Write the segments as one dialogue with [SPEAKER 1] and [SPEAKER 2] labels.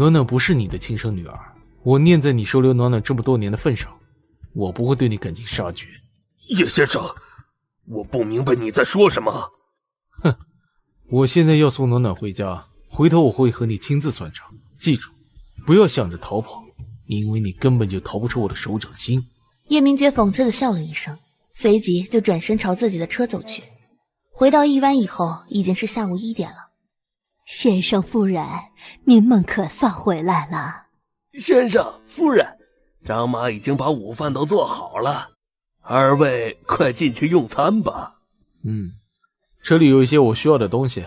[SPEAKER 1] 暖暖不是你的亲生女儿，我念在你收留暖暖这么多年的份上，我不会对你赶尽杀绝。
[SPEAKER 2] 叶先生，我不明白你在说什么。
[SPEAKER 1] 哼，我现在要送暖暖回家，回头我会和你亲自算账。记住，不要想着逃跑，因为你根本就逃不出我的手掌心。
[SPEAKER 3] 叶明觉讽刺的笑了一声，随即就转身朝自己的车走去。回到一湾以后，已经是下午一点了。
[SPEAKER 4] 先生、夫人，您们可算回来了。
[SPEAKER 2] 先生、夫人，张妈已经把午饭都做好了。二位快进去用餐吧。
[SPEAKER 1] 嗯，这里有一些我需要的东西，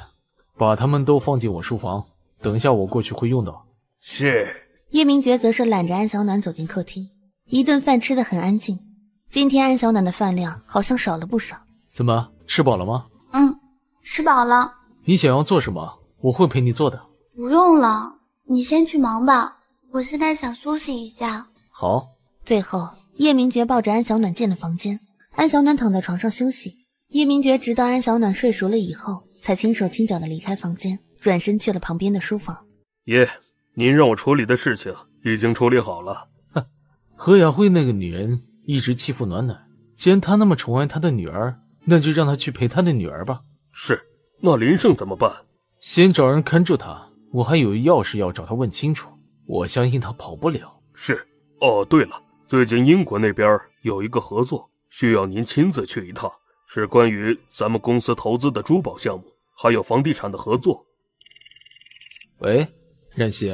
[SPEAKER 1] 把它们都放进我书房，等一下我过去会用到。
[SPEAKER 2] 是。
[SPEAKER 3] 叶明觉则是揽着安小暖走进客厅，一顿饭吃的很安静。今天安小暖的饭量好像少了不少。
[SPEAKER 1] 怎么，吃饱了吗？
[SPEAKER 5] 嗯，吃饱了。
[SPEAKER 1] 你想要做什么？我会陪你做的。
[SPEAKER 5] 不用了，你先去忙吧。我现在想休息一下。
[SPEAKER 1] 好。
[SPEAKER 3] 最后。叶明觉抱着安小暖进了房间，安小暖躺在床上休息。叶明觉直到安小暖睡熟了以后，才轻手轻脚的离开房间，转身去了旁边的书房。
[SPEAKER 2] 爷，您让我处理的事情已经处理好了。
[SPEAKER 1] 哼，何雅慧那个女人一直欺负暖暖，既然她那么宠爱她的女儿，那就让她去陪她的女儿吧。
[SPEAKER 2] 是，那林胜怎么办？
[SPEAKER 1] 先找人看住他，我还有要事要找他问清楚。我相信他跑不了。
[SPEAKER 2] 是。哦，对了。最近英国那边有一个合作，需要您亲自去一趟，是关于咱们公司投资的珠宝项目，还有房地产的合作。
[SPEAKER 1] 喂，冉熙，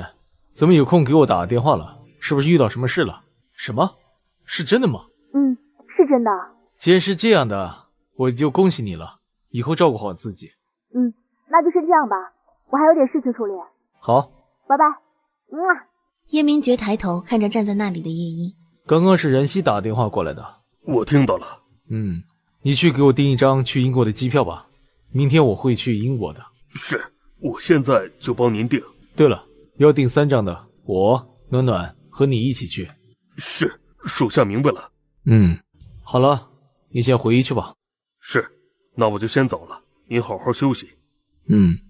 [SPEAKER 1] 怎么有空给我打电话了？是不是遇到什么事了？什么？是真的吗？
[SPEAKER 5] 嗯，是真的。
[SPEAKER 1] 既然是这样的，我就恭喜你了，以后照顾好自己。
[SPEAKER 5] 这样吧，我还有点事情处理。
[SPEAKER 1] 好，
[SPEAKER 5] 拜拜。嗯啊。
[SPEAKER 3] 叶明觉抬头看着站在那里的叶一。
[SPEAKER 1] 刚刚是任熙打电话过来的，
[SPEAKER 2] 我听到了。
[SPEAKER 1] 嗯，你去给我订一张去英国的机票吧，明天我会去英国的。
[SPEAKER 2] 是，我现在就帮您订。
[SPEAKER 1] 对了，要订三张的，我暖暖和你一起去。
[SPEAKER 2] 是，属下明白了。
[SPEAKER 1] 嗯，好了，你先回去吧。
[SPEAKER 2] 是，那我就先走了，您好好休息。
[SPEAKER 1] 嗯。